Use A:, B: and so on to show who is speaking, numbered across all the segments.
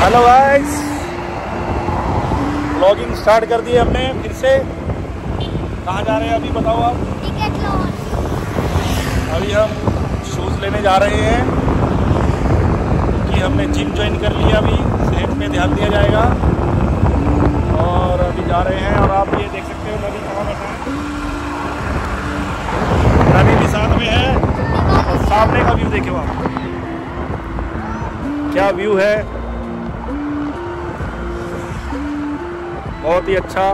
A: Hello guys blogging start कर दी हमने फिर से। कहाँ जा रहे हैं अभी बताओ आप? अभी हम शूज़ लेने जा रहे हैं कि हमने जिम ज्वाइन कर लिया अभी। सेहत पे ध्यान दिया जाएगा। और अभी जा रहे हैं और आप ये देख सकते हो नदी कहाँ बैठा है। नदी भी साथ में है और सामने का व्यू देखो आप। क्या व्यू है? बहुत ही अच्छा।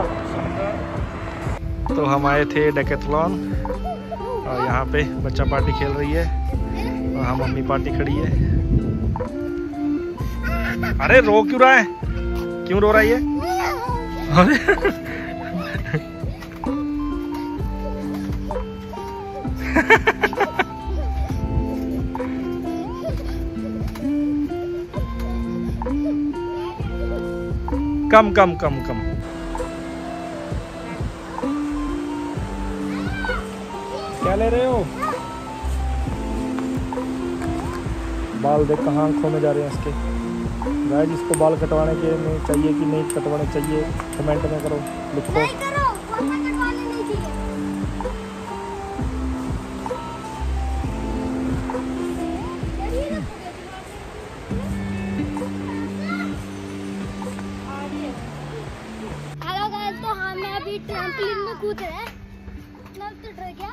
A: तो हम आए थे डेकेथलॉन और यहाँ पे बच्चा पार्टी खेल रही है, और हम मम्मी पार्टी खड़ी है। अरे, रो क्यों रहा है? क्यों रो रहा है अरे कम कम कम कम। क्या ले रहे हो? बाल देख कहाँ आँखों में जा रहे हैं इसके। गाय जिसको बाल कटवाने के में चाहिए कि नहीं कटवाने चाहिए कमेंट में करो, लिखो।
B: तो हम अभी ट्रैम्पलिन में कूद रहे हैं। मैं तो डर गया।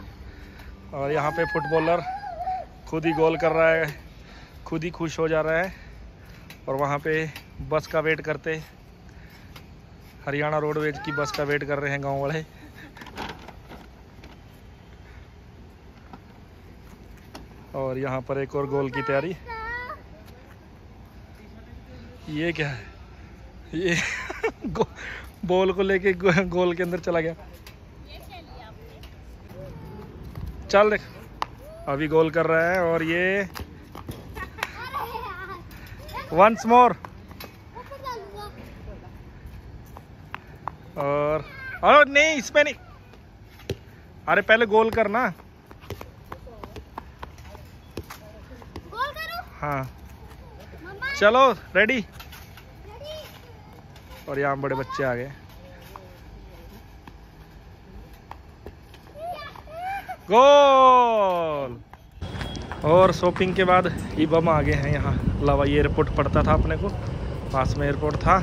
A: और यहाँ पे फुटबॉलर खुद ही गोल कर रहा है, खुद ही खुश हो जा रहा है और वहाँ पे बस का वेट करते, हरियाणा रोडवेज़ की बस का वेट कर रहे हैं गाँव वाले। और यहाँ पर एक और गोल की तैयारी। ये क्या है? ये बॉल को लेके गोल के अंदर चला गया। चल देख। अभी गोल कर रहा है और ये वंस मोर। और और नहीं इसमें नहीं। अरे पहले गोल करना।
B: गोल करो।
A: हाँ। चलो रेडी और यहाँ बड़े बच्चे आ गए। गोल! और शॉपिंग के बाद ही बम आ गए हैं यहाँ। लवाई एयरपोर्ट पड़ता था अपने को। पास में एयरपोर्ट था।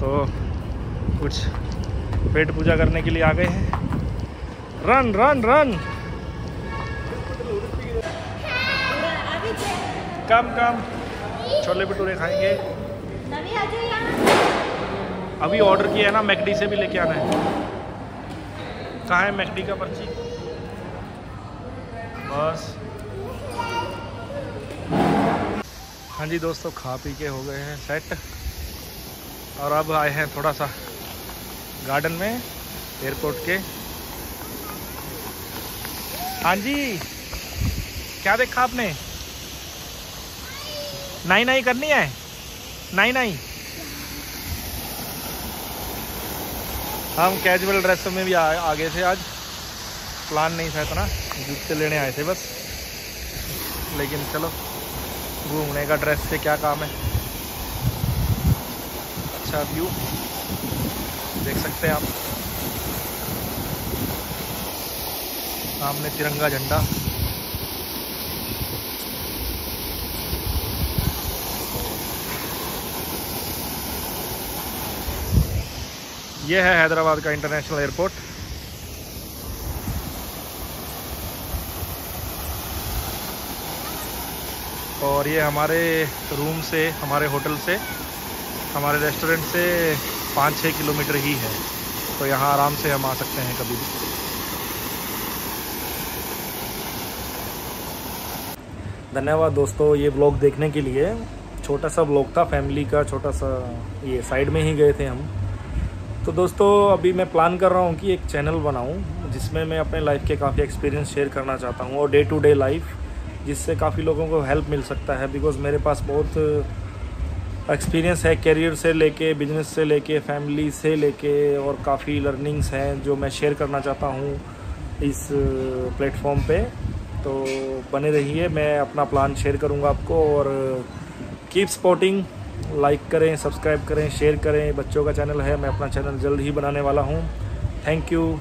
A: तो कुछ पेट पूजा करने के लिए आ गए हैं। Run run run come come chole bhature खाएँगे। अभी ऑर्डर किया है ना, मैकडी से भी लेके आना है। कहाँ है मैकडी का पर्ची? बस। हाँ जी दोस्तों खा पी के हो गए हैं सेट और अब आए हैं थोड़ा सा गार्डन में एयरपोर्ट के। हाँ जी क्या देखा आपने? नाई नाई करनी है? नाई नाई हम कैजुअल ड्रेस में भी आ, गए थे आज। प्लान नहीं था इतना। जूते लेने आए थे बस। लेकिन चलो, घूमने का ड्रेस से क्या काम है? अच्छा व्यू देख सकते हैं आप। सामने तिरंगा झंडा। यह है हैदराबाद का इंटरनेशनल एयरपोर्ट और ये हमारे रूम से, हमारे होटल से, हमारे रेस्टोरेंट से पाँच छः किलोमीटर ही है। तो यहाँ आराम से हम आ सकते हैं कभी भी। धन्यवाद दोस्तों ये ब्लॉग देखने के लिए। छोटा सा ब्लॉग था, फैमिली का छोटा सा, ये साइड में ही गए थे हम। तो दोस्तों अभी मैं प्लान कर रहा हूँ कि एक चैनल बनाऊँ, जिसमें मैं अपने लाइफ के काफ़ी एक्सपीरियंस शेयर करना चाहता हूँ और डे टू डे लाइफ। जिससे काफ़ी लोगों को हेल्प मिल सकता है बिकॉज़ मेरे पास बहुत एक्सपीरियंस है करियर से लेके बिज़नेस से लेके फैमिली से लेके, और काफ़ी लर्निंग्स हैं जो मैं शेयर करना चाहता हूँ इस प्लेटफॉर्म पे। तो बने रहिए, मैं अपना प्लान शेयर करूँगा आपको, और कीप सपोर्टिंग लाइक करें सब्सक्राइब करें शेयर करें। बच्चों का चैनल है, मैं अपना चैनल जल्द ही बनाने वाला हूँ। Thank you